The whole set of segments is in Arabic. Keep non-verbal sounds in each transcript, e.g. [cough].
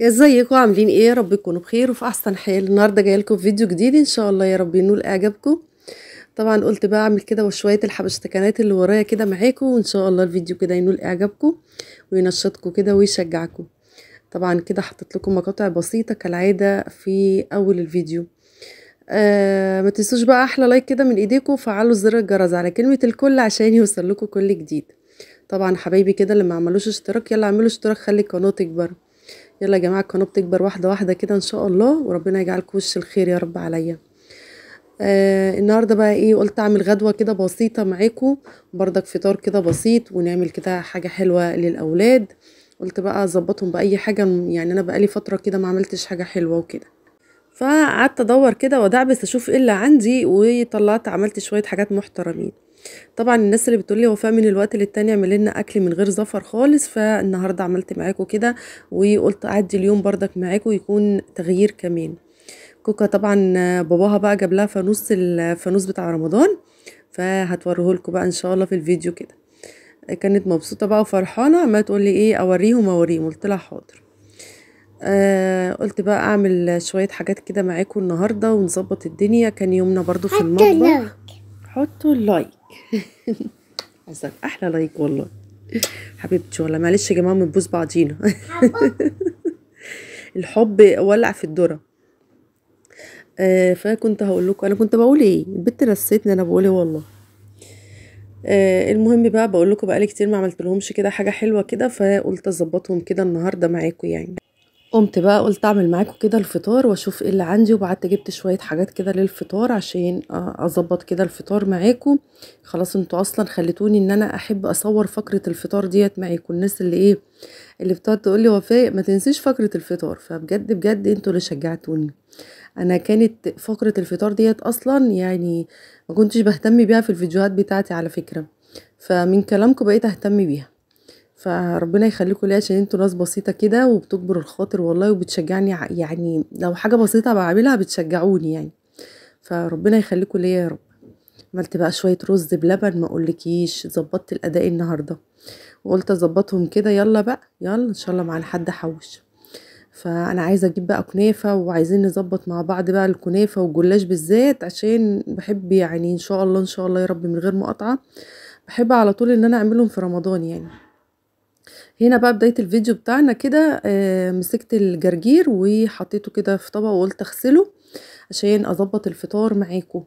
ازيكم؟ عاملين إيه؟ رب تكونوا بخير وفي احسن حال. النهارده جاية لكم فيديو جديد إن شاء الله. يا رب ينول إعجابكم. طبعا قلت بقى أعمل كده وشوية الحبشتكنات اللي ورايا كده معاكم وإن شاء الله الفيديو كده ينول إعجابكم وينشطكم كده ويشجعكم. طبعا كده حطيت لكم مقاطع بسيطة كالعادة في أول الفيديو. آه ما تنسوش بقى أحلى لايك كده من إيديكم وفعلوا زر الجرس على كلمة الكل عشان يوصل لكم كل جديد. طبعا حبايبي كده اللي ما عملوش اشتراك يلا اعملوا اشتراك خلي القناة تكبر. يلا يا جماعة القناة بتكبر واحدة واحدة كده إن شاء الله وربنا يجعلكم وش الخير يا رب عليا. آه النهارده بقى إيه قلت أعمل غدوة كده بسيطة معاكم بردك فطار كده بسيط ونعمل كده حاجة حلوة للأولاد. قلت بقى أظبطهم بأي حاجة يعني أنا بقالي فترة كده ما عملتش حاجة حلوة وكده. فقعدت أدور كده وأدعبس أشوف إيه اللي عندي وطلعت عملت شوية حاجات محترمين. طبعا الناس اللي بتقول لي وفاء من الوقت للتاني اعمل لنا أكل من غير زفر خالص فالنهاردة عملت معاكم كده وقلت أعدي اليوم بردك معاكم يكون تغيير كمان كوكا طبعا باباها بقى جاب لها فانوس الفانوس بتاع رمضان فهتوريه لكم بقى إن شاء الله في الفيديو كده. كانت مبسوطة بقى وفرحانة عمالة تقول لي إيه أوريهم أوريهم قلت لها حاضر. آه قلت بقى أعمل شوية حاجات كده معاكم النهارده ونظبط الدنيا. كان يومنا برضو في المطبخ. حطوا ال like. [laughs] عايزك أحلى like والله. حبيبتي والله معلش يا جماعة بنبوس بعضينا. [laughs] الحب ولع في الذرة. آه فكنت هقول لكم أنا كنت بقول إيه؟ البت رستني أنا بقول إيه والله. آه المهم بقى بقول لكم بقالي كتير ما عملت لهمش كده حاجة حلوة كده فقلت أظبطهم كده النهارده معاكم يعني. قمت بقى قلت أعمل معاكم كده الفطار وأشوف إيه اللي عندي وبعدت جبت شوية حاجات كده للفطار عشان أظبط كده الفطار معاكم خلاص أنتوا أصلا خليتوني إن أنا أحب أصور فقرة الفطار ديت معاكم الناس اللي إيه اللي بتقعد تقول لي وفاء ما تنسيش فقرة الفطار. فبجد بجد أنتوا اللي شجعتوني. أنا كانت فقرة الفطار ديت أصلا يعني ما كنتش بهتم بيها في الفيديوهات بتاعتي على فكرة. فمن كلامكم بقيت أهتم بيها. فربنا يخليكم ليا عشان أنتوا ناس بسيطة كده وبتكبر الخاطر والله وبتشجعني يعني لو حاجة بسيطة بعملها بتشجعوني يعني. فربنا يخليكم ليا يا رب؟ عملت بقى شوية رز بلبن ما اقولكيش ظبطت الأداء النهارده. وقلت أظبطهم كده يلا بقى يلا إن شاء الله مع حد حوش. فأنا عايزة أجيب بقى كنافة وعايزين نظبط مع بعض بقى الكنافة والجلاش بالذات عشان بحب يعني إن شاء الله إن شاء الله يا رب من غير مقاطعة بحب على طول إن أنا أعملهم في رمضان يعني. هنا بقى بداية الفيديو بتاعنا كده آه مسكت الجرجير وحطيته كده في طبق وقلت أغسله عشان أظبط الفطار معاكم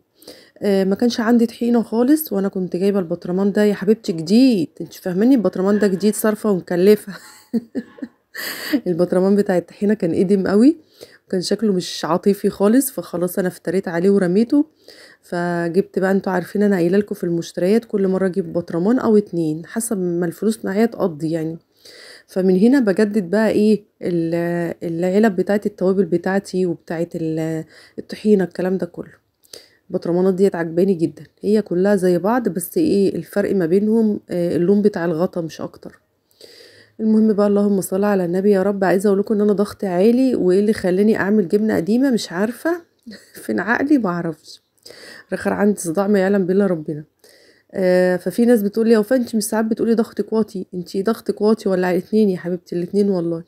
آه ما كانش عندي طحينة خالص وأنا كنت جايبة البطرمان ده. يا حبيبتي جديد أنت فاهماني؟ البطرمان ده جديد صارفه ومكلفة. [laughs] البطرمان بتاع الطحينة كان قديم قوي كان شكله مش عاطفي خالص فخلاص أنا افتريت عليه ورميته. فجبت بقى أنتوا عارفين أنا قايلة لكم في المشتريات كل مرة أجيب بطرمان أو اتنين حسب ما الفلوس معايا تقضي يعني. فمن هنا بجدد بقى إيه العلب بتاعت التوابل بتاعتي وبتاعت الطحينة الكلام ده كله. البطرمانات ديت عجباني جدا. هي كلها زي بعض بس إيه الفرق ما بينهم؟ اللون بتاع الغطا مش أكتر. المهم بقى اللهم صل على النبي يا رب عايزة أقول لكم إن أنا ضغطي عالي وإيه اللي خلاني أعمل جبنة قديمة مش عارفة [laughs] فين عقلي معرفش رخر عندي صداع ما يعلم بالله ربنا. آه ففي ناس بتقول لي يا وفاء انت مش ساعات بتقولي ضغطك واطي انت ضغطك واطي ولا على الاثنين يا حبيبتي الاثنين والله.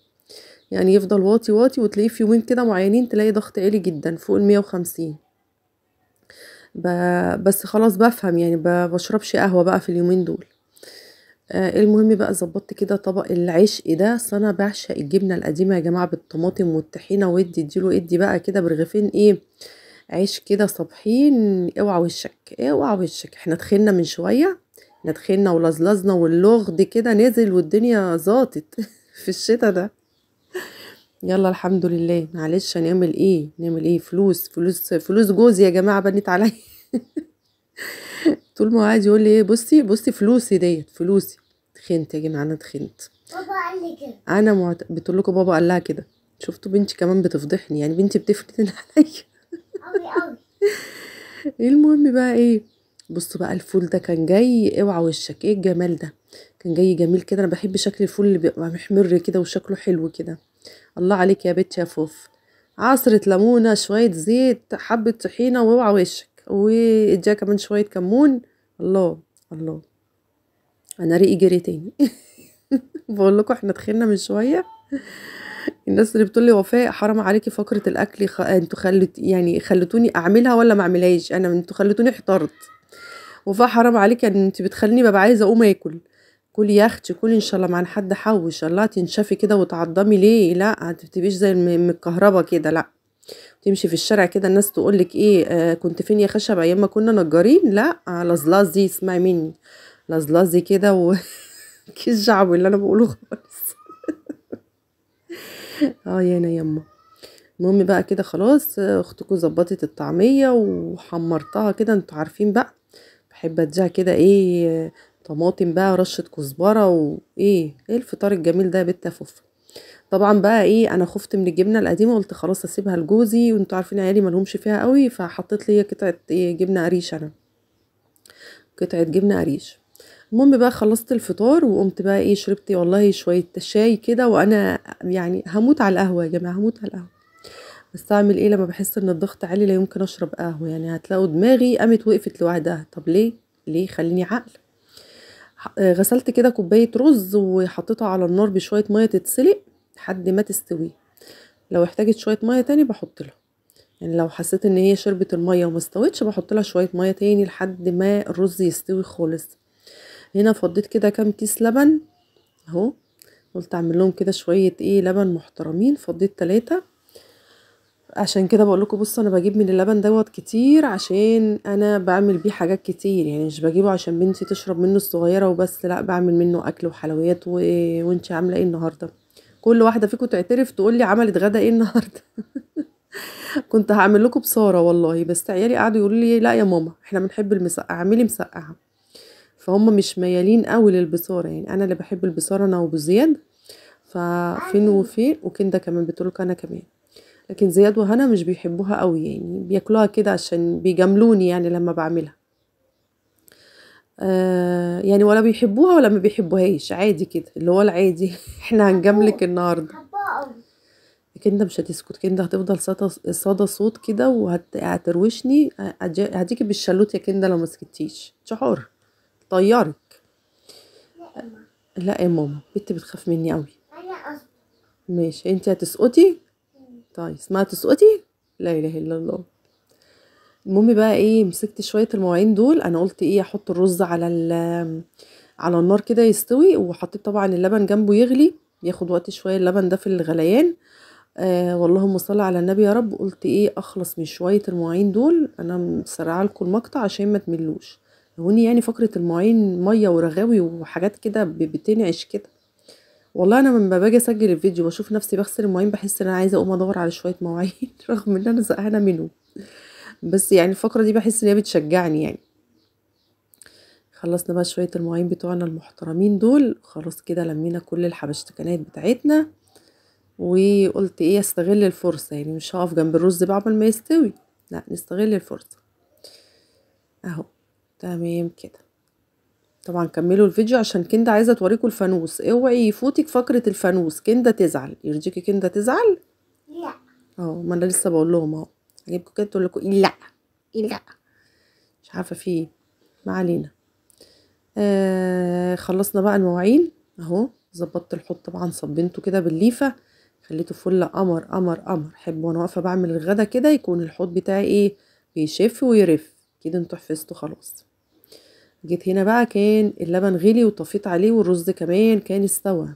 يعني يفضل واطي واطي وتلاقيه في يومين كده معينين تلاقي ضغط عالي جدا فوق ال 150 بس خلاص بفهم يعني بشربش قهوة بقى في اليومين دول. آه المهم بقى ظبطت كده طبق العشق ده؟ أصل أنا بعشق الجبنة القديمة يا جماعة بالطماطم والطحينة وادي اديله ادي بقى كده برغيفين إيه عيش كده صابحين اوعى وشك اوعى وشك. إحنا دخلنا من شوية إحنا دخلنا ولزلزنا واللغد كده نزل والدنيا زاطت [laughs] في الشتا ده. يلا الحمد لله. معلش هنعمل إيه؟ نعمل إيه؟ فلوس فلوس فلوس جوزي يا جماعة بنت عليا. [laughs] طول ما قاعد يقول لي إيه بصي بصي فلوسي ديت فلوسي. تخنت يا جماعة أنا تخنت بابا قال لي كده. أنا معت... بتقول لكم بابا قال لها كده. شفتوا بنتي كمان بتفضحني يعني بنتي بتفرد [laughs] عليا. قوي [laughs] المهم بقى إيه؟ بصوا بقى الفول ده كان جاي اوعى وشك. إيه الجمال ده؟ كان جاي جميل كده. أنا بحب شكل الفول اللي بيبقى محمر كده وشكله حلو كده. الله عليك يا بنت يا فوف. عصرة ليمونة شوية زيت حبة طحينة وأوعى وشك. واديها كمان شوية كمون. الله الله. أنا ريقي جري تاني. [laughs] بقول لكم إحنا دخلنا من شوية. الناس اللي بتقول لي وفاء حرام عليكي فقرة الأكل خ... أنتوا خلت يعني خلتوني أعملها ولا ما أعملهاش؟ أنا أنتوا خلتوني احترت. وفاء حرام عليكي إن انت بتخليني ببقى عايزة أقوم آكل. كلي يا أختي كلي إن شاء الله مع حد حوش. الله تنشفي كده وتعضمي ليه؟ لا تبقيش زي الم- متكهربه كده لا. تمشي في الشارع كده الناس تقولك إيه آه كنت فين يا خشب أيام ما كنا نجارين؟ لا آه لزلازي اسمعي مني. لزلازي كده و [laughs] كيس اللي أنا بقوله خالص. [laughs] آه يا أنا يما. المهم بقى كده خلاص اختكم ظبطت الطعمية وحمرتها كده أنتوا عارفين بقى. بحب اديها كده إيه طماطم بقى رشة كزبرة وايه إيه الفطار الجميل ده يا بت طبعا بقى إيه أنا خفت من الجبنة القديمة قلت خلاص اسيبها لجوزي وانتوا عارفين عيالي مالهمش فيها قوي فحطيت لي قطعة إيه جبنة قريش أنا. قطعة جبنة قريش. المهم بقى خلصت الفطار وقمت بقى إيه شربت والله شوية شاي كده وأنا يعني هموت على القهوة يا جماعة هموت على القهوة. بس أعمل إيه لما بحس إن الضغط عالي لا يمكن أشرب قهوة؟ يعني هتلاقوا دماغي قامت وقفت لوحدها. طب ليه؟ ليه؟ خليني عقل. غسلت كده كوباية رز وحطيتها على النار بشوية مية تتسلق لحد ما تستوي. لو احتاجت شوية مية تاني بحط لها. يعني لو حسيت إن هي شربت المية وما استوتش بحط لها شوية مية تاني لحد ما الرز يستوي خالص. هنا فضيت كده كام كيس لبن اهو. قلت أعمل لهم كده شوية إيه لبن محترمين. فضيت تلاتة. عشان كده بقول لكم بصوا أنا بجيب من اللبن دوت كتير عشان أنا بعمل بيه حاجات كتير. يعني مش بجيبه عشان بنتي تشرب منه الصغيرة وبس لا بعمل منه أكل وحلويات و... [laughs] وأنتي عاملة إيه النهارده؟ كل واحدة فيكم تعترف تقول لي عملت غدا إيه النهارده؟ [laughs] كنت هعمل لكم بصارة والله. بس عيالي قعدوا يقولوا لي لا يا ماما إحنا بنحب المسقعة اعملي مسقعة. فهم مش ميالين قوي للبصارة. يعني أنا اللي بحب البصارة أنا وأبو زياد. ففين وفين وكندا كمان بتقولك أنا كمان. لكن زياد وهنا مش بيحبوها قوي يعني بياكلوها كده عشان بيجاملوني يعني لما بعملها. آه يعني ولا بيحبوها ولا ما بيحبوهاش عادي كده اللي هو العادي. [laughs] إحنا هنجاملك النهارده. كندا مش هتسكت كندا هتفضل صدى صوت كده وهتروشني هديكي بالشالوت يا كندا لو ما سكتيش. شعور طيارك. لا يا ماما بنتي بتخاف مني قوي ماشي أنت هتسقطي؟ طيب اسمها تسقطي لا إله إلا الله. المهم بقى إيه مسكت شوية المواعين دول. أنا قلت إيه أحط الرز على ال- على النار كده يستوي وحطيت طبعا اللبن جنبه يغلي ياخد وقت شوية اللبن ده في الغليان. آه واللهم صل على النبي يا رب. قلت إيه أخلص من شوية المواعين دول أنا مسرعة لكم المقطع عشان ما تملوش. هوني يعني فقرة المواعين مية ورغاوي وحاجات كده بتنعش كده. والله أنا لما باجي أسجل الفيديو بشوف نفسي بغسل المواعين بحس إن أنا عايزة أقوم أدور على شوية مواعين [laughs] رغم إن أنا زهقانة منهم. بس يعني الفقرة دي بحس إن هي بتشجعني يعني. خلصنا بقى شوية المواعين بتوعنا المحترمين دول خلاص كده لمينا كل الحبشتكنات بتاعتنا. وقلت إيه أستغل الفرصة يعني مش هقف جنب الرز قبل ما يستوي. لا نستغل الفرصة. أهو. تمام كده. طبعا كملوا الفيديو عشان كندا عايزة توريكم الفانوس. اوعي يفوتك فقرة الفانوس. كندا تزعل. يرجيكي كندا تزعل؟ لا. آه ما أنا لسه بقول لهم اهو. هجيبكم كده تقول لكم لا لا. مش عارفة في إيه. ما علينا. آه خلصنا بقى المواعين. اهو ظبطت الحوض طبعا صبنته كده بالليفة. خليته فل قمر قمر قمر. احب وأنا واقفة بعمل الغدا كده يكون الحوض بتاعي إيه؟ بيشف ويرف. كده أنتوا حفظتوا خلاص. جيت هنا بقى كان اللبن غلي وطفيت عليه والرز كمان كان استوى.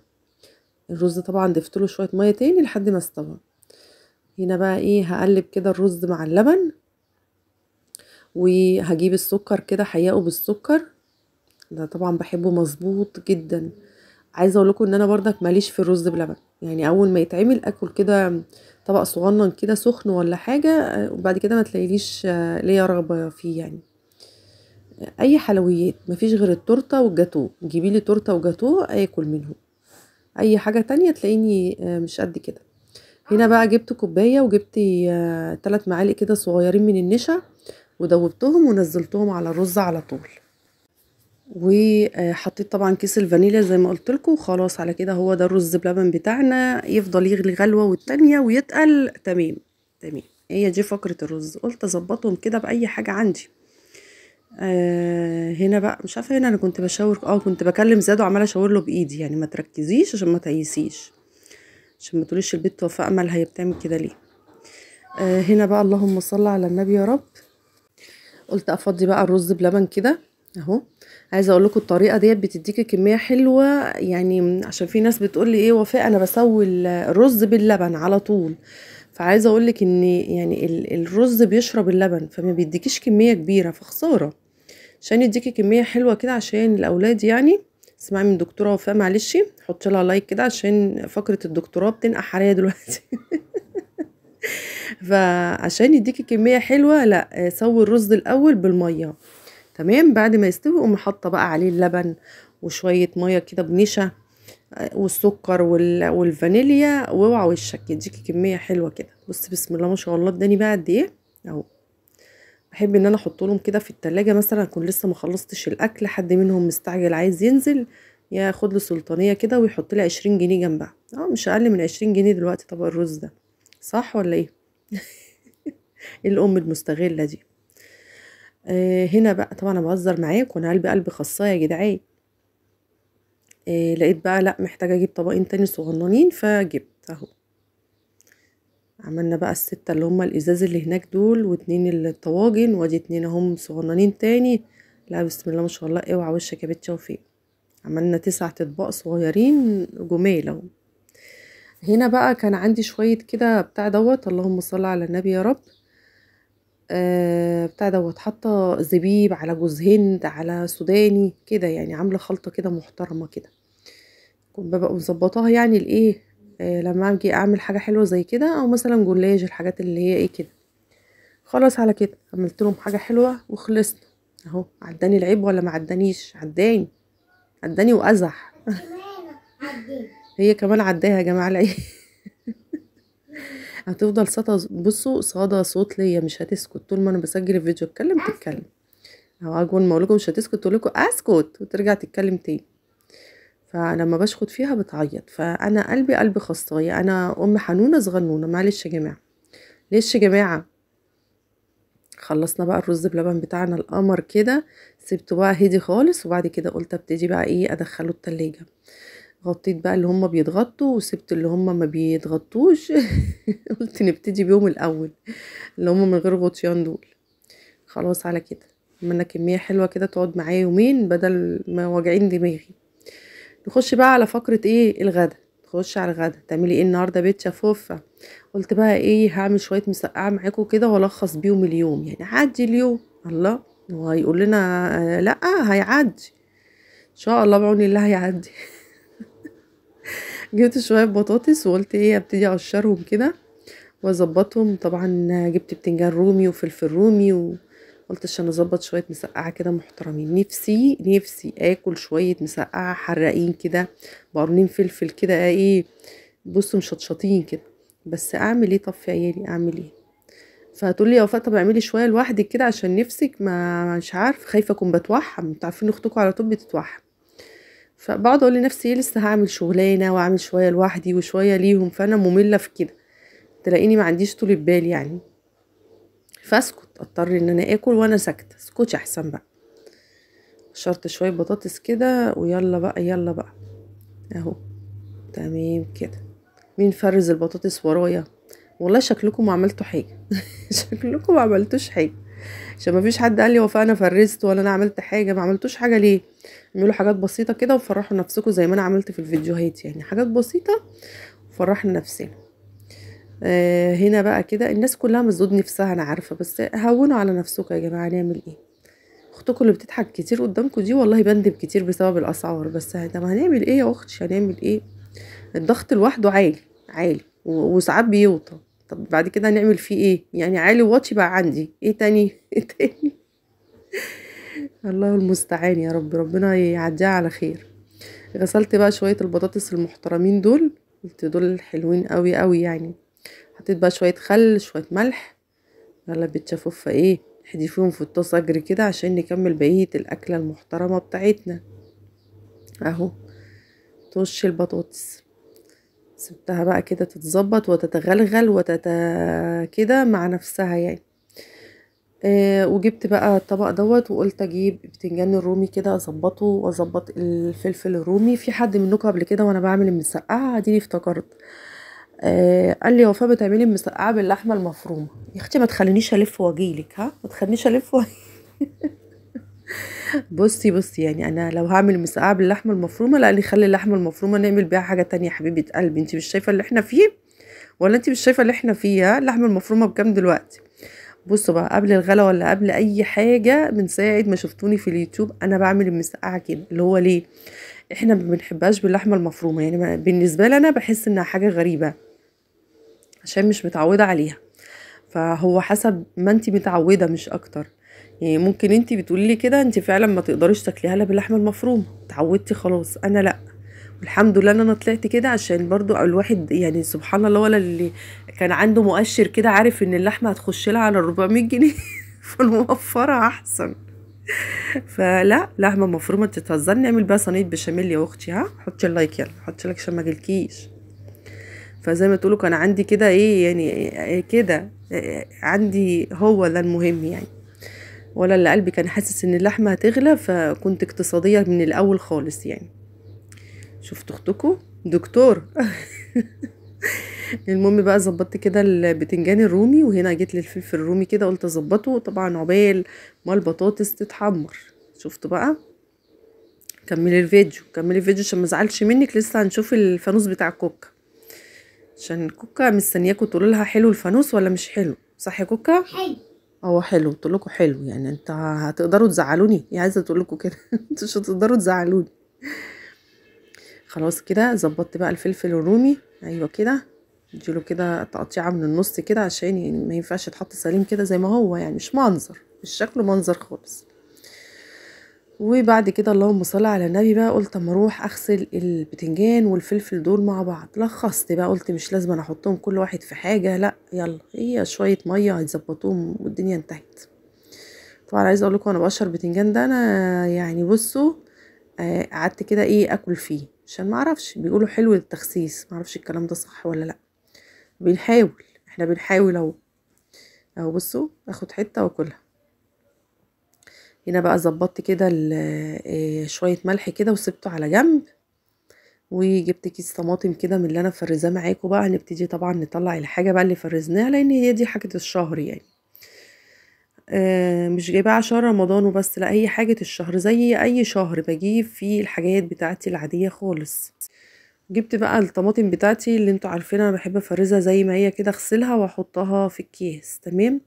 الرز طبعا ضفت له شوية مية تاني لحد ما استوى. هنا بقى إيه هقلب كده الرز مع اللبن وهجيب السكر كده حياقه بالسكر. ده طبعا بحبه مظبوط جدا. عايزه أقول لكم إن أنا برضك ماليش في الرز بلبن. يعني أول ما يتعمل آكل كده طبق صغنن كده سخن ولا حاجة آه، وبعد كده ما تلاقيليش آه، ليا رغبة فيه يعني. أي حلويات مفيش غير التورتة والجاتوه. جيبي لي تورتة وجاتوه آكل منهم. أي حاجة تانية تلاقيني آه، مش قد كده. هنا بقى جبت كوباية وجبت آه، تلات معالق كده صغيرين من النشا ودوبتهم ونزلتهم على الرز على طول. وحطيت طبعا كيس الفانيليا زي ما قلت لكم خلاص على كده هو ده الرز بلبن بتاعنا. يفضل يغلي غلوة والتانية ويتقل. تمام. تمام. هي دي فقره الرز. قلت أظبطهم كده بأي حاجة عندي. آه هنا بقى مش عارفة هنا أنا كنت بشاور آه كنت بكلم زياد وعمالة أشاور له بإيدي يعني ما تركزيش عشان ما تعيسيش عشان ما تقوليش البت وفاء أمل هي بتعمل كده ليه. آه هنا بقى اللهم صل على النبي يا رب. قلت أفضي بقى الرز بلبن كده أهو. عايزة أقول لكم الطريقة ديت بتديكي كمية حلوة يعني عشان في ناس بتقول لي إيه وفاء أنا بسوي الرز باللبن على طول. فعايزة أقول لك إن يعني ال- الرز بيشرب اللبن فما بيديكيش كمية كبيرة فخسارة. عشان يديكي كمية حلوة كده عشان الأولاد يعني اسمعي من دكتورة وفاء معلش حط لها لايك كده عشان فقرة الدكتوراه بتنقح عليا دلوقتي. [laughs] فعشان يديكي كمية حلوة لا سوي الرز الأول بالمية. تمام؟ بعد ما يستوي قومي حاطة بقى عليه اللبن وشوية مية كده بنشا. والسكر وال... والفانيليا. واوعى وشك يديكي كمية حلوة كده. بص بسم الله ما شاء الله. اداني بقى قد إيه؟ أهو. بحب إن أنا أحط لهم كده في التلاجة مثلا أكون لسه ما خلصتش الأكل حد منهم مستعجل عايز ينزل ياخد له سلطانية كده ويحط لي 20 جنيه جنبها. أه مش أقل من 20 جنيه دلوقتي طبق الرز ده. صح ولا إيه؟ [laughs] الأم المستغلة دي. آه هنا بقى طبعا أنا بهزر معاك وأنا قلبي قلب خصايه يا جدعان. آه لقيت بقى لأ محتاجة أجيب طبقين تاني صغننين فجبت أهو. عملنا بقى الستة اللي هما الإزاز اللي هناك دول واتنين الطواجن وأدي اتنين أهم صغننين تاني. لا بسم الله ما شاء الله اوعى وشك يا بنت شوفي عملنا تسعة أطباق صغيرين جمال أهو. هنا بقى كان عندي شوية كده بتاع دوت اللهم صل على النبي يا رب. بتاع دوت حاطة زبيب على جوز هند على سوداني كده يعني عاملة خلطة كده محترمة كده. كنت ببقى مظبطاها يعني الايه آه لما أجي أعمل حاجة حلوة زي كده أو مثلا جلاج الحاجات اللي هي إيه كده. خلاص على كده عملت لهم حاجة حلوة وخلصنا. أهو عداني العيب ولا ما عدانيش؟ عداني. عداني وأزح. هي كمان عداها يا جماعة العيب. هتفضل صدى بصوا صدى صوت ليا مش هتسكت. طول ما أنا بسجل الفيديو اتكلم تتكلم. أو أول ما أقول مش هتسكت تقول لكم أسكت وترجع تتكلم تاني. فلما بشخط فيها بتعيط. فأنا قلبي قلب خصايه أنا أم حنونة صغنونة. معلش يا جماعة. ليش يا جماعة؟ خلصنا بقى الرز بلبن بتاعنا القمر كده. سبته بقى هدي خالص. وبعد كده قلت أبتدي بقى إيه أدخله التلاجة. غطيت بقى اللي هم بيتغطوا وسبت اللي هم ما بيتغطوش. [laughs] قلت نبتدي بيهم الأول اللي هم من غير غطيان دول. خلاص على كده. عملنا كمية حلوة كده تقعد معايا يومين بدل ما واجعين دماغي. نخش بقى على فقرة إيه؟ الغدا. تخش على الغدا. تعملي إيه النهارده بيتزا فوفا قلت بقى إيه؟ هعمل شوية مسقعة معاكم كده وألخص بيهم اليوم. يعني عدي اليوم. الله. هو لنا آه، لأ هيعدي. إن شاء الله بعون الله هيعدي. [laughs] جبت شوية بطاطس وقلت إيه أبتدي أقشرهم كده وأظبطهم. طبعا جبت بتنجان رومي وفلفل رومي وقلت عشان أظبط شوية مسقعة كده محترمين. نفسي نفسي آكل شوية مسقعة حراقين كده بقرنين فلفل كده إيه بصوا مشطشطين كده. بس أعمل إيه؟ طب في عيالي أعمل إيه؟ فهتقول لي يا وفاء طب اعملي شوية لوحدك كده عشان نفسك ما مش عارف خايفة أكون بتوحم. أنتوا عارفين أختكم على طول بتتوحم. فبقعد أقول لنفسي إيه لسه هعمل شغلانة وأعمل شوية لوحدي وشوية ليهم فأنا مملة في كده. تلاقيني ما عنديش طول بال يعني. فأسكت أضطر إن أنا آكل وأنا ساكتة. اسكتش أحسن بقى. شرط شوية بطاطس كده ويلا بقى يلا بقى. أهو. تمام كده. مين فرز البطاطس ورايا؟ والله شكلكم ما عملتوا حاجة. [laughs] شكلكم ما عملتوش حاجة. عشان ما فيش حد قال لي وفاء فرزت ولا أنا عملت حاجة ما عملتوش حاجة ليه؟ اعملوا حاجات بسيطة كده وفرحوا نفسكم زي ما أنا عملت في الفيديوهات يعني. حاجات بسيطة وفرحنا نفسنا. آه هنا بقى كده الناس كلها مسدود نفسها أنا عارفة بس هونوا على نفسكم يا جماعة نعمل إيه؟ أختكم اللي بتضحك كتير قدامكم دي والله بندم كتير بسبب الأسعار بس طب هنعمل إيه يا أختي؟ هنعمل إيه؟ الضغط لوحده عالي عالي وساعات بيوطى. طب بعد كده هنعمل فيه إيه؟ يعني عالي وواطي بقى عندي. إيه تاني؟ [laughs] إيه تاني؟ الله المستعان يا رب. ربنا يعديها على خير. غسلت بقى شوية البطاطس المحترمين دول. قلت دول حلوين قوي قوي يعني. حطيت بقى شوية خل شوية ملح. يلا بتشافوفة إيه؟ احدي فيهم في الطاسة أجري كده عشان نكمل بقية الأكلة المحترمة بتاعتنا. أهو. طش البطاطس. سبتها بقى كده تتظبط وتتغلغل وتت كده مع نفسها يعني. آه وجبت بقى الطبق دوت وقلت أجيب بتنجان الرومي كده أظبطه وأظبط الفلفل الرومي. في حد منكم قبل كده وأنا بعمل المسقعة؟ اديني افتكرت. آه قال لي وفاء بتعملي مسقعه باللحمة المفرومة. يا أختي ما تخلينيش ألف وأجيلك ها؟ ما تخلينيش ألف و... بصي بصي يعني أنا لو هعمل مسقعة باللحمة المفرومة لا لي خلي اللحمة المفرومة نعمل بيها حاجة تانية يا حبيبة قلبي. انت مش شايفة اللي إحنا فيه؟ ولا انت مش شايفة اللي إحنا فيه؟ اللحمة المفرومة بكام دلوقتي؟ بصوا بقى قبل الغلا ولا قبل أي حاجة من ساعة ما شفتوني في اليوتيوب أنا بعمل المسقعة كده. اللي هو ليه؟ إحنا ما بنحبهاش باللحمة المفرومة. يعني بالنسبة لي أنا بحس إنها حاجة غريبة عشان مش متعودة عليها. فهو حسب ما انت متعودة مش أكتر. يعني ممكن انت بتقولي لي كده انت فعلا ما تقدريش تاكليها لا باللحمة المفرومة. اتعودتي خلاص. أنا لأ. والحمد لله إن أنا طلعت كده عشان برضو الواحد يعني سبحان الله ولا اللي كان عنده مؤشر كده عارف إن اللحمة هتخش لها على 400 جنيه [laughs] فالموفرة أحسن. فلأ لحمة مفرومة تتهزري نعمل بقى صينية بشاميل يا أختي ها؟ حطي ال like يلا. حطي like عشان ما أجيلكيش. فزي ما تقولوا كان عندي كده إيه يعني إيه كده إيه عندي هو ده المهم يعني. ولا اللي قلبي كان حاسس إن اللحمة هتغلى فكنت اقتصادية من الأول خالص يعني. شفت أختكم؟ دكتور. [laughs] المهم بقى ظبطت كده البتنجان الرومي وهنا جيت للفلفل الرومي كده قلت أظبطه. طبعا عقبال ما البطاطس تتحمر. شفتوا بقى؟ كملي الفيديو كملي الفيديو عشان ما أزعلش منك. لسه هنشوف الفانوس بتاع الكوكا عشان الكوكا مستنياكوا تقولوا لها حلو الفانوس ولا مش حلو. صح يا كوكا؟ حلو. هو حلو قلت لكم حلو يعني انت هتقدروا تزعلوني. هي عايزة تقول لكم كده. [laughs] أنتوا مش هتقدروا تزعلوني. خلاص كده ظبطت بقى الفلفل الرومي. أيوه كده. اديله كده تقطيعة من النص كده عشان يعني ما ينفعش يتحط سليم كده زي ما هو يعني مش منظر مش شكله منظر خالص. وبعد كده اللهم صل على النبي بقى قلت أما أروح أغسل البتنجان والفلفل دول مع بعض. لخصت بقى قلت مش لازم أنا أحطهم كل واحد في حاجة لأ يلا هي شوية مية هيظبطوهم والدنيا انتهت. طبعا عايزه أقول لكم أنا بقشر بتنجان ده أنا يعني بصوا آه، قعدت كده إيه آكل فيه عشان ما أعرفش بيقولوا حلو للتخسيس ما أعرفش الكلام ده صح ولا لأ. بنحاول إحنا بنحاول أهو. أهو بصوا آخد حتة وآكلها. هنا بقى ظبطت كده آه، شوية ملح كده وسبته على جنب وجبت كيس طماطم كده من اللي أنا فرزاه معاكم بقى هنبتدي طبعا نطلع الحاجة بقى اللي فرزناها لأن هي دي حاجة الشهر يعني. آه، مش جايباها عشان رمضان وبس لا هي حاجة الشهر زي أي شهر بجيب فيه الحاجات بتاعتي العادية خالص. جبت بقى الطماطم بتاعتي اللي أنتوا عارفين أنا بحب أفرزها زي ما هي كده أغسلها وأحطها في الكيس تمام؟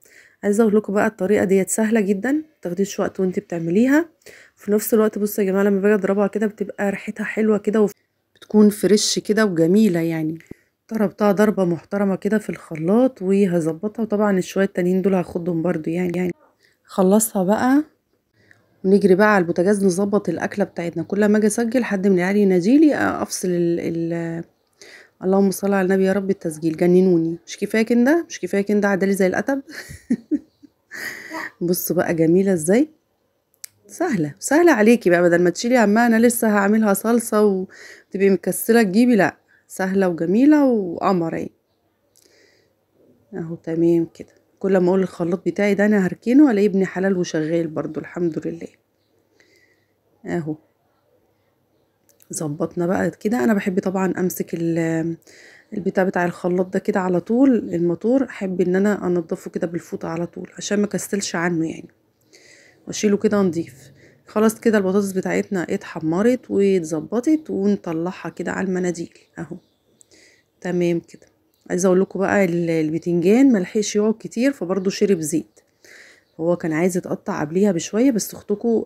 عايزة أقول لكم بقى الطريقة ديت سهلة جدا متاخديش وقت وأنت بتعمليها. في نفس الوقت بصوا يا جماعة لما باجي أضربها كده بتبقى ريحتها حلوة كده وبتكون fresh كده وجميلة يعني. ضربتها ضربة محترمة كده في الخلاط وهظبطها وطبعا الشوية التانيين دول هاخدهم برضو يعني يعني. خلصها بقى ونجري بقى على البوتاجاز نظبط الأكلة بتاعتنا. كل ما أجي أسجل حد من العيال يناديلي أفصل ال ال اللهم صل على النبي يا رب التسجيل جننوني. مش كفاية كده؟ مش كفاية كده عدالي زي القتب [laughs] بصوا بقى جميلة إزاي؟ سهلة سهلة عليكي بقى بدل ما تشيلي همها أنا لسه هعملها صلصة وتبقي مكسله تجيبي لا سهلة وجميلة وقمر اهي أهو تمام كده. كل ما أقول الخلاط بتاعي ده أنا هركنه الاقيه ابن حلال وشغال برضو الحمد لله. أهو. ظبطنا بقى كده. أنا بحب طبعا أمسك ال- البتاع بتاع الخلاط ده كده على طول الموتور أحب إن أنا أنضفه كده بالفوطة على طول عشان ما كسلش عنه يعني. وأشيله كده نضيف. خلاص كده البطاطس بتاعتنا اتحمرت واتظبطت ونطلعها كده على المناديل أهو. تمام كده. عايزة أقول لكم بقى ال- البتنجان ملحقش يقعد كتير فبرضه شرب زيت. هو كان عايز يتقطع قبليها بشوية بس أختكم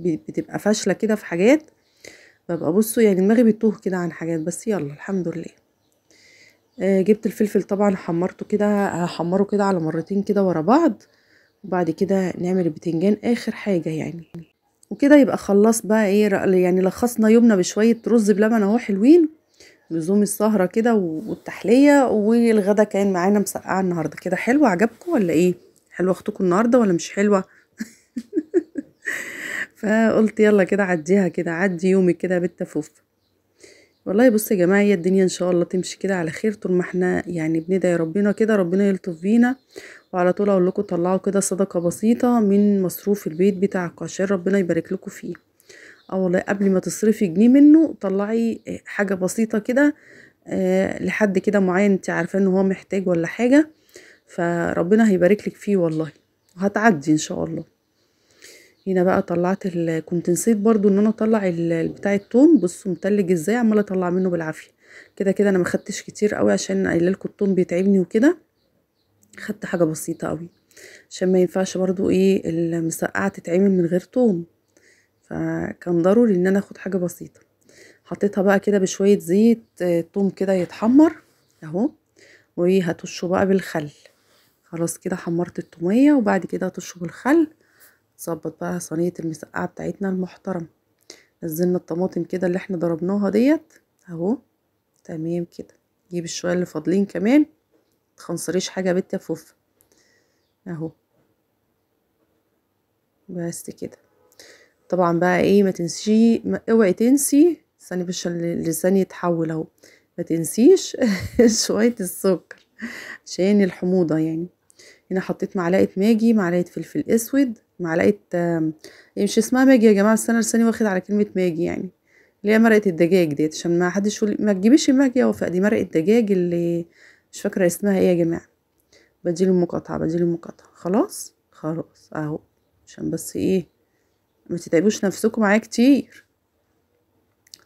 بتبقى فاشلة كده في حاجات ببقى بصوا يعني دماغي بتوه كده عن حاجات بس يلا الحمد لله. آه، جبت الفلفل طبعا حمرته كده هحمره كده على مرتين كده ورا بعض وبعد كده نعمل البتنجان آخر حاجة يعني. وكده يبقى خلص بقى إيه يعني لخصنا يومنا بشوية رز بلبن أهو حلوين لزوم السهرة كده والتحلية والغدا كان معانا مسقعة النهارده. كده حلوة؟ عجبكم ولا إيه؟ حلوة أختكم النهارده ولا مش حلوة؟ [laughs] فقلت يلا كده عديها كده عدي يومك كده يا بت فوف. والله بصوا يا جماعة هي الدنيا إن شاء الله تمشي كده على خير طول ما إحنا يعني بندعي ربنا كده ربنا يلطف بينا. وعلى طول أقول لكم طلعوا كده صدقة بسيطة من مصروف البيت بتاعكم عشان ربنا يبارك لكم فيه. آه والله قبل ما تصرفي جنيه منه طلعي حاجة بسيطة كده آه لحد كده معين انت عارفة إن هو محتاج ولا حاجة. فربنا هيبارك لك فيه والله. وهتعدي إن شاء الله. هنا بقى طلعت ال... كنت نسيت برضو إن أنا أطلع. بتاع التوم بصوا متلج إزاي؟ عمالة أطلع منه بالعافية. كده كده أنا ما خدتش كتير قوي عشان قايله لكم التوم بيتعبني وكده. خدت حاجة بسيطة قوي عشان ما ينفعش برضو إيه المسقعة تتعمل من غير توم. فكان ضروري إن أنا آخد حاجة بسيطة. حطيتها بقى كده بشوية زيت توم كده يتحمر أهو وهتشه بقى بالخل. خلاص كده حمرت التومية وبعد كده هتشه بالخل. تظبط بقى صينية المسقعة بتاعتنا المحترمة. نزلنا الطماطم كده اللي إحنا ضربناها ديت. اهو. تمام كده. جيب الشوية اللي فاضلين كمان. متخنصريش حاجة بنت يا فوفا. اهو. بس كده. طبعا بقى إيه ما تنسي اوعي تنسي. استني بس اللسان يتحول اهو. ما تنسيش [laughs] شوية السكر. عشان الحموضة يعني. هنا حطيت معلقة ماجي معلقة فلفل أسود. معلقة مش اسمها ماجي يا جماعة بس أنا لساني واخد على كلمة ماجي يعني اللي هي مرقة الدجاج ديت عشان ما حدش يقول ما تجيبيش الماجي يا وفاء دي مرقة دجاج اللي مش فاكرة اسمها إيه يا جماعة. بديله المقاطعه بديله المقاطعه خلاص؟ خلاص أهو. عشان بس إيه ما تتعبوش نفسكم معايا كتير.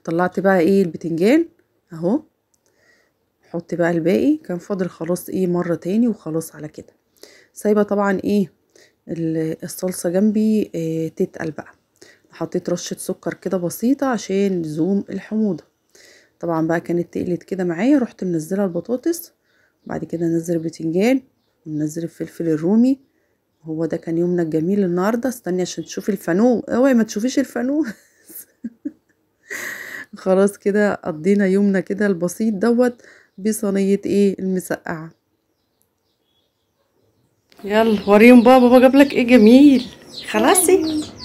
طلعت بقى إيه البتنجان؟ أهو. حط بقى الباقي. كان فاضل خلاص إيه مرة تاني وخلاص على كده. سايبة طبعا إيه الصلصة جنبي إيه تتقل بقى. حطيت رشة سكر كده بسيطة عشان زوم الحموضة. طبعا بقى كانت تقلت كده معايا رحت منزلة البطاطس بعد كده نزل البتنجان وننزل الفلفل الرومي. هو ده كان يومنا الجميل النهارده. استني عشان تشوفي الفانو. أوعي ما تشوفيش الفانو. [laughs] خلاص كده قضينا يومنا كده البسيط دوت بصينية إيه؟ المسقعة. يلا وريهم بابا بابا جاب لك إيه؟ جميل. خلاصي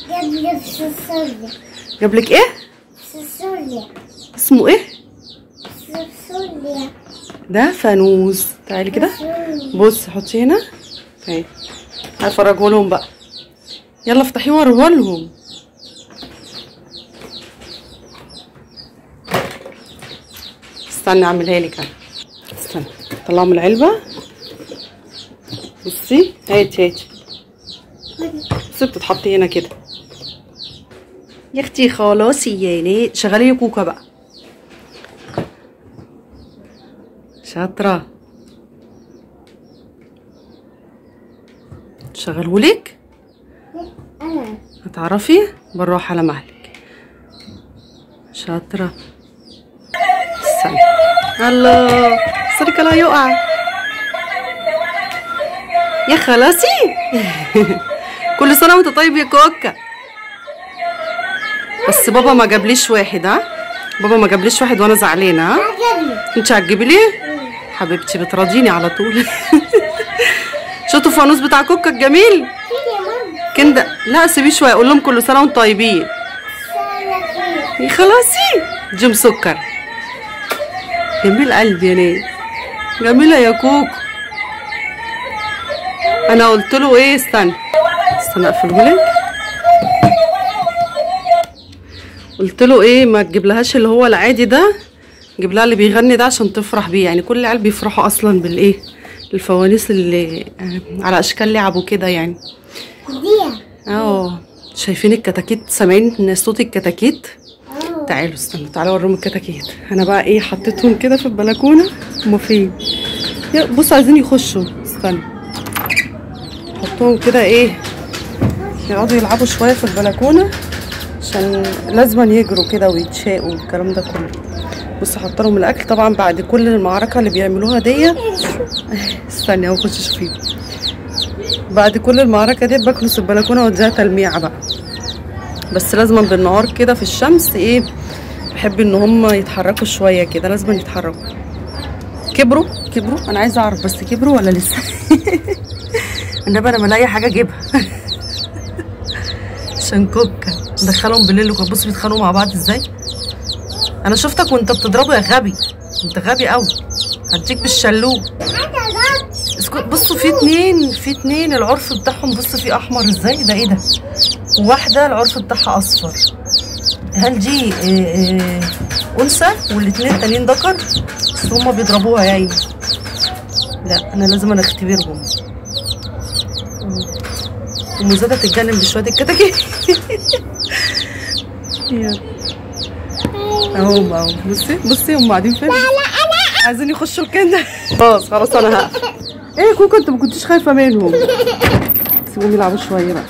جاب لي فاصوليا جاب لك إيه؟ فاصوليا اسمه إيه؟ فاصوليا ده فانوس. تعالي كده. فاصوليا. بص حطي هنا. اهي هفرجه لهم بقى. يلا افتحيه وريه لهم. استنى أعملها لك أنا. استنى طلعوا من العلبة. بصي هاتي هاتي بصي بتتحطي هنا كده. يا أختي خلاص يعني شغلي كوكا بقى. شاطرة. شغلهولك أنا هتعرفي؟ بالراحة على مهلك. استنى الله. صدرك لا يقع. يا خلاصي. كل سنة وانت طيب يا كوكا. بس بابا ما جابليش واحد ها؟ بابا ما جابليش واحد وأنا زعلانة ها؟ عجبني انت هتجيبي ليه حبيبتي بتراضيني على طول. [laughs] شفتوا الفانوس بتاع كوكا الجميل؟ كندا لا سيبيه شوية أقول لهم كل سنة وأنتم طيبين. يا خلاصي. جيم سكر. جميل قلبي يا ناس. جميلة يا كوكو أنا قلت له إيه استنى. استنى اقفله قلت له إيه ما تجيب لهاش اللي هو العادي ده جيب لها اللي بيغني ده عشان تفرح بيه. يعني كل العيال بيفرحوا أصلا بالإيه؟ الفوانيس اللي آه، على أشكال لعب وكده يعني. آه شايفين الكتاكيت؟ سامعين صوت الكتاكيت؟ تعالوا استنوا تعالوا أوريهم الكتاكيت. أنا بقى إيه حطيتهم كده في البلكونة. هما فين؟ بصوا عايزين يخشوا. استنى حطهم كده إيه يقعدوا يلعبوا شوية في البلكونة عشان لازما يجروا كده ويتشاقوا والكلام ده كله. بص حط لهم الأكل طبعا بعد كل المعركة اللي بيعملوها ديت [laughs] استني أهو خش شوفيهم بعد كل المعركة ديت بكنس البلكونة واديها تلميعه بقى. بس لازما بالنهار كده في الشمس إيه بحب إن هم يتحركوا شوية كده لازم يتحركوا. كبروا كبروا. أنا عايزة أعرف بس كبروا ولا لسه؟ [laughs] انما أنا ملاقي حاجة اجيبها. عشان كوكا. ندخلهم بالليل وكان بص بيتخانقوا مع بعض إزاي؟ أنا شفتك وانت بتضربه يا غبي. انت غبي قوي. هديك بالشلوت اسكت. بصوا في اتنين في اتنين. العرف بتاعهم بص في احمر. إزاي؟ ده إيه ده؟ وواحده العرف بتاعها اصفر. هل دي آه، آه، انثى؟ والاتنين التانيين ذكر؟ بس هما بيضربوها يا عيني. لا أنا لازم أنا اختبرهم. ومزادة تتجنن بشوية الكتاكيت. يلا. اهو اهو. بصي بصي هم قاعدين فين؟ عايزين يخشوا الكنة خلاص خلاص أنا هقفل. إيه كوكا انت ما كنتش خايفة منهم. سيبهم يلعبوا شوية بقى.